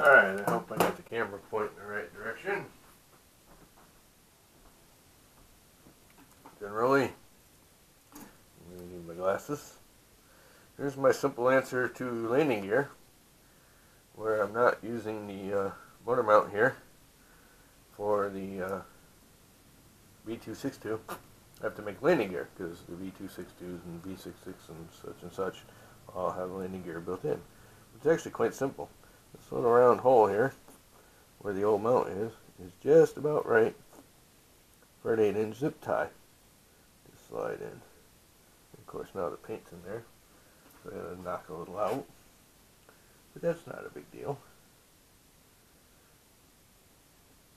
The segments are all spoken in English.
Alright, I hope I got the camera pointing in the right direction. Generally, I'm going to need my glasses. Here's my simple answer to landing gear, where I'm not using the uh, motor mount here for the uh, V262. I have to make landing gear because the V262s and V66 and such and such all have landing gear built in. It's actually quite simple. This little round hole here, where the old mount is, is just about right for an 8 inch zip tie to slide in. Of course now the paint's in there, so I gotta knock a little out. But that's not a big deal.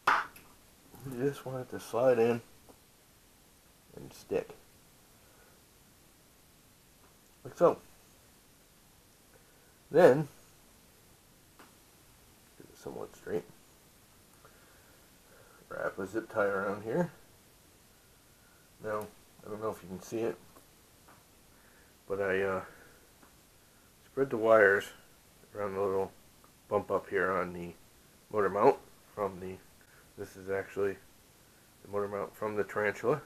You just want it to slide in and stick. Like so. Then, somewhat straight. Wrap a zip tie around here. Now, I don't know if you can see it, but I uh, spread the wires around the little bump up here on the motor mount from the, this is actually the motor mount from the Tarantula.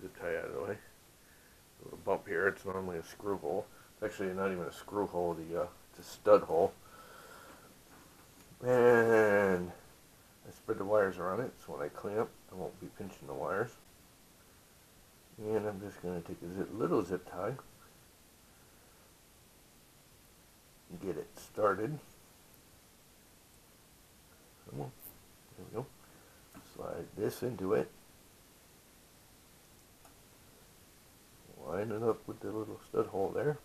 Zip tie out of the way. A little bump here, it's normally a screw hole. It's actually not even a screw hole, the, uh, it's a stud hole. And I spread the wires around it so when I clamp I won't be pinching the wires. And I'm just going to take a zip, little zip tie and get it started. Come on. There we go. Slide this into it. Line it up with the little stud hole there.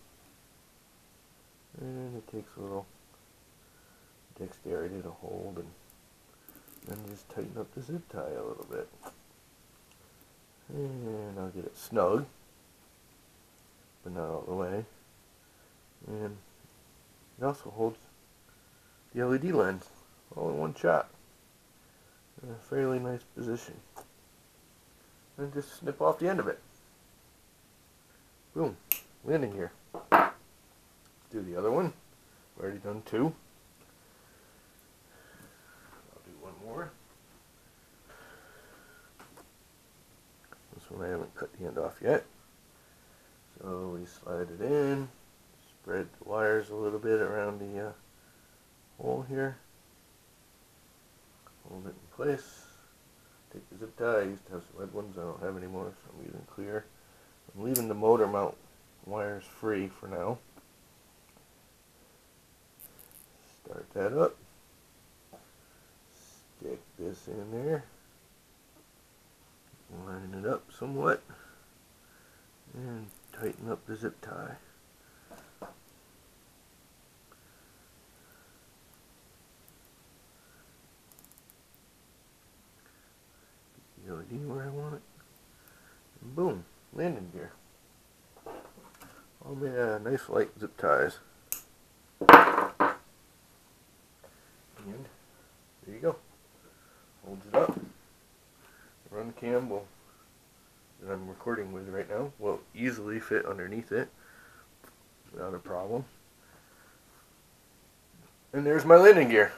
And it takes a little dexterity to hold and then just tighten up the zip tie a little bit. And I'll get it snug, but not all the way. And it also holds the LED lens all in one shot in a fairly nice position. And just snip off the end of it. Boom, landing here. Do the other one. I've already done two. I'll do one more. I haven't cut the end off yet. So we slide it in, spread the wires a little bit around the uh, hole here. Hold it in place. Take the zip tie. I used to have some red ones. I don't have any more, so I'm using clear. I'm leaving the motor mount wires free for now. Start that up. Stick this in there. Line it up somewhat. And tighten up the zip tie. Get the LED where I want it. And boom, landing gear. All made out of nice light zip ties. And there you go. Holds it up. RunCam will that I'm recording with right now will easily fit underneath it without a problem. And there's my landing gear.